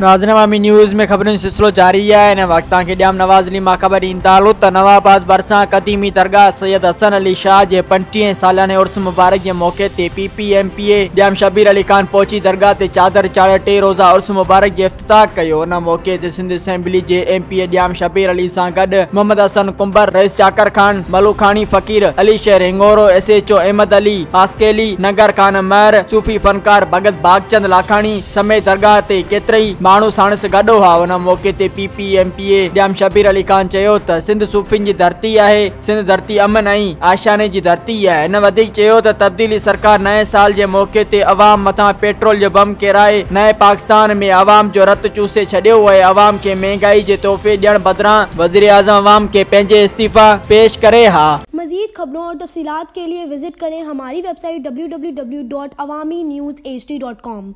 नाज़िन अवामी news में ख़बरुनि जो सिलसिलो जारी है। वक़्त तव्हांखे ॾियाम नवाज़ अली माँ ख़बर ॾींदा हलो त नवाबाद भरिसां क़दीमी, दरगाह, सैयद हसन अली शाह जे पंटीह सालाने उर्स मुबारक जे मौक़े ते P P M P A ॾियाम Shabir Ali Khan पहुची दरगाह ते चादर चाढ़े टे रोज़ा उर्स मुबारक जो इफ़्तिताह कयो। मौक़े ते Sindh assembly J M P A Shabir Ali सां गॾु मोहम्मद हसन कुंबर, रईस चाकर ख़ान मलूखानी फ़कीर, अली शहर Hingoro S H O Ahmed Ali आस्केली नगर ख़ान महर सूफ़ी फनकार भगत बागचंद लाखानी समेत दरगाह ते केतिरई माण्हू साणस गॾु हुआ। उन मौक़े ते P P M P A Jam Shabir Ali Khan चयो त, सिंध सूफ़िन जी धरती आहे, सिंध धरती अमन ऐं आशाने जी धरती आहे। हिन वधीक चयो त तब्दीली सरकार नए साल जे मौक़े ते अवाम मथां पेट्रोल जो बम किराए, नए पाकिस्तान में अवाम जो रत चूसे छॾियो ऐं अवाम खे महांगाई जे तोहफ़े ॾियण बदिरां वज़ीर आज़म अवाम खे पंहिंजे इस्तीफ़ा पेश करे हा। मजीद खबरों और तफसीत के लिए विज़िट करें हमारी website W W W dot Awami news H D dot com